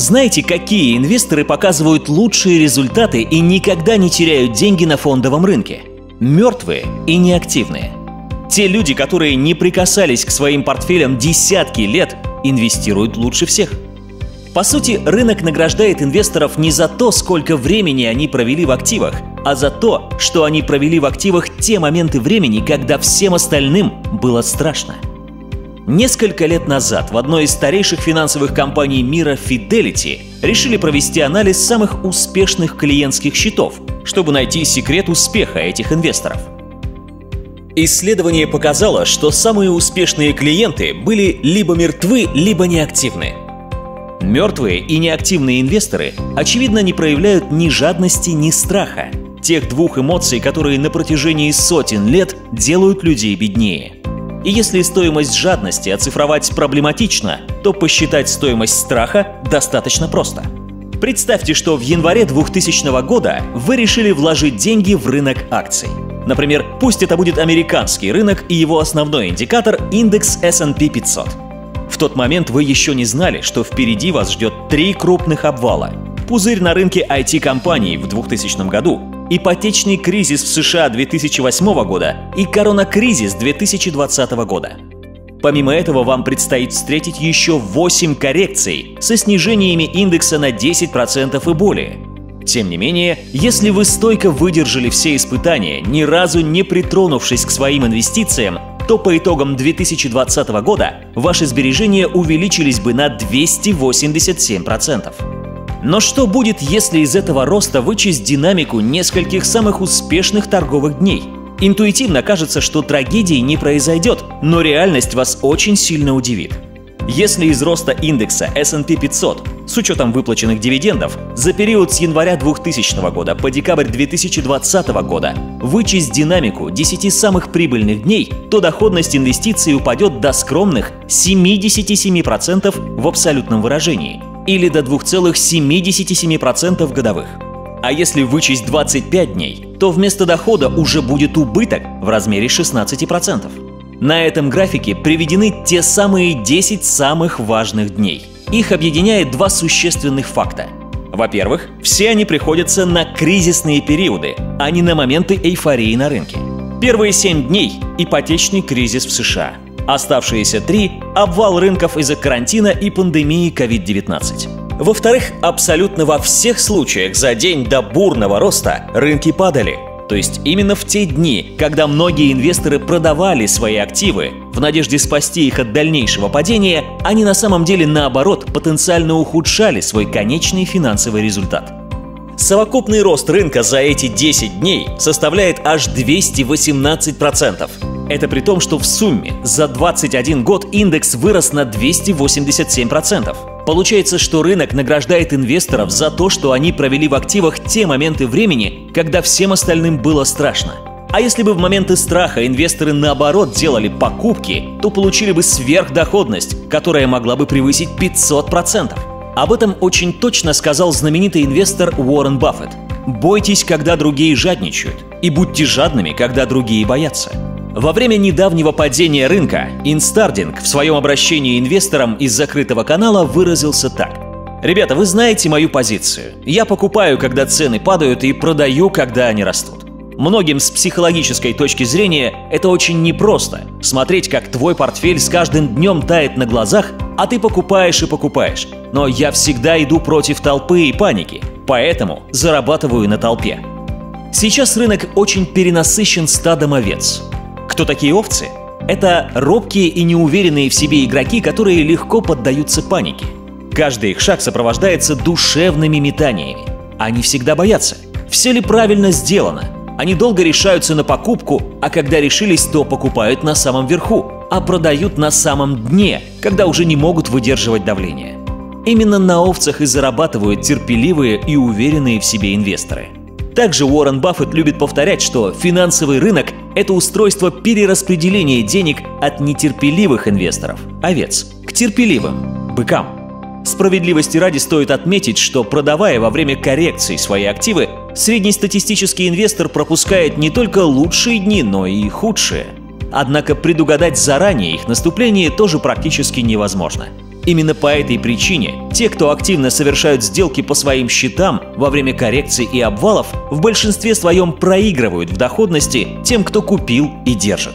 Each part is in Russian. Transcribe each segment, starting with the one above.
Знаете, какие инвесторы показывают лучшие результаты и никогда не теряют деньги на фондовом рынке? Мертвые и неактивные. Те люди, которые не прикасались к своим портфелям десятки лет, инвестируют лучше всех. По сути, рынок награждает инвесторов не за то, сколько времени они провели в активах, а за то, что они провели в активах те моменты времени, когда всем остальным было страшно. Несколько лет назад в одной из старейших финансовых компаний мира Fidelity решили провести анализ самых успешных клиентских счетов, чтобы найти секрет успеха этих инвесторов. Исследование показало, что самые успешные клиенты были либо мертвы, либо неактивны. Мертвые и неактивные инвесторы, очевидно, не проявляют ни жадности, ни страха, тех двух эмоций, которые на протяжении сотен лет делают людей беднее. И если стоимость жадности оцифровать проблематично, то посчитать стоимость страха достаточно просто. Представьте, что в январе 2000 года вы решили вложить деньги в рынок акций. Например, пусть это будет американский рынок и его основной индикатор – индекс S&P 500. В тот момент вы еще не знали, что впереди вас ждет три крупных обвала. Пузырь на рынке IT-компаний в 2000 году, ипотечный кризис в США 2008 года и коронакризис 2020 года. Помимо этого, вам предстоит встретить еще 8 коррекций со снижениями индекса на 10% и более. Тем не менее, если вы стойко выдержали все испытания, ни разу не притронувшись к своим инвестициям, то по итогам 2020 года ваши сбережения увеличились бы на 287%. Но что будет, если из этого роста вычесть динамику нескольких самых успешных торговых дней? Интуитивно кажется, что трагедии не произойдет, но реальность вас очень сильно удивит. Если из роста индекса S&P 500 с учетом выплаченных дивидендов за период с января 2000 года по декабрь 2020 года вычесть динамику 10 самых прибыльных дней, то доходность инвестиций упадет до скромных 77% в абсолютном выражении или до 2,77% годовых. А если вычесть 25 дней, то вместо дохода уже будет убыток в размере 16%. На этом графике приведены те самые 10 самых важных дней. Их объединяет два существенных факта. Во-первых, все они приходятся на кризисные периоды, а не на моменты эйфории на рынке. Первые 7 дней – ипотечный кризис в США. Оставшиеся три – обвал рынков из-за карантина и пандемии COVID-19. Во-вторых, абсолютно во всех случаях за день до бурного роста рынки падали – то есть именно в те дни, когда многие инвесторы продавали свои активы в надежде спасти их от дальнейшего падения, они на самом деле наоборот потенциально ухудшали свой конечный финансовый результат. Совокупный рост рынка за эти 10 дней составляет аж 218%. Это при том, что в сумме за 21 год индекс вырос на 287%. Получается, что рынок награждает инвесторов за то, что они провели в активах те моменты времени, когда всем остальным было страшно. А если бы в моменты страха инвесторы наоборот делали покупки, то получили бы сверхдоходность, которая могла бы превысить 500%. Об этом очень точно сказал знаменитый инвестор Уоррен Баффет. «Бойтесь, когда другие жадничают, и будьте жадными, когда другие боятся». Во время недавнего падения рынка Инстардинг в своем обращении инвесторам из закрытого канала выразился так. Ребята, вы знаете мою позицию. Я покупаю, когда цены падают, и продаю, когда они растут. Многим с психологической точки зрения это очень непросто – смотреть, как твой портфель с каждым днем тает на глазах, а ты покупаешь и покупаешь. Но я всегда иду против толпы и паники, поэтому зарабатываю на толпе. Сейчас рынок очень перенасыщен стадом овец. Кто такие овцы? Это робкие и неуверенные в себе игроки, которые легко поддаются панике. Каждый их шаг сопровождается душевными метаниями. Они всегда боятся. Все ли правильно сделано? Они долго решаются на покупку, а когда решились, то покупают на самом верху, а продают на самом дне, когда уже не могут выдерживать давление. Именно на овцах и зарабатывают терпеливые и уверенные в себе инвесторы. Также Уоррен Баффет любит повторять, что финансовый рынок это устройство перераспределения денег от нетерпеливых инвесторов, овец, к терпеливым, быкам. Справедливости ради стоит отметить, что продавая во время коррекции свои активы, среднестатистический инвестор пропускает не только лучшие дни, но и худшие. Однако предугадать заранее их наступление тоже практически невозможно. Именно по этой причине те, кто активно совершают сделки по своим счетам во время коррекций и обвалов, в большинстве своем проигрывают в доходности тем, кто купил и держит.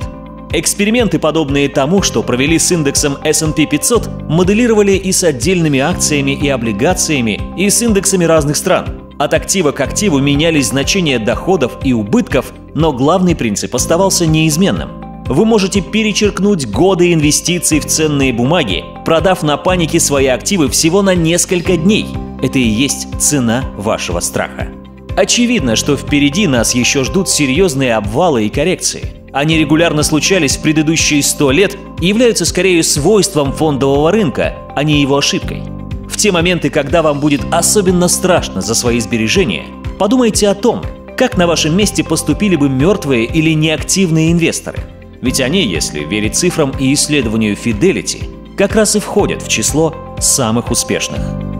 Эксперименты, подобные тому, что провели с индексом S&P 500, моделировали и с отдельными акциями и облигациями, и с индексами разных стран. От актива к активу менялись значения доходов и убытков, но главный принцип оставался неизменным. Вы можете перечеркнуть годы инвестиций в ценные бумаги, продав на панике свои активы всего на несколько дней. Это и есть цена вашего страха. Очевидно, что впереди нас еще ждут серьезные обвалы и коррекции они регулярно случались в предыдущие 100 лет и являются скорее свойством фондового рынка, а не его ошибкой. В те моменты, когда вам будет особенно страшно за свои сбережения, подумайте о том, как на вашем месте поступили бы мертвые или неактивные инвесторы. Ведь они, если верить цифрам и исследованию Fidelity, как раз и входят в число самых успешных.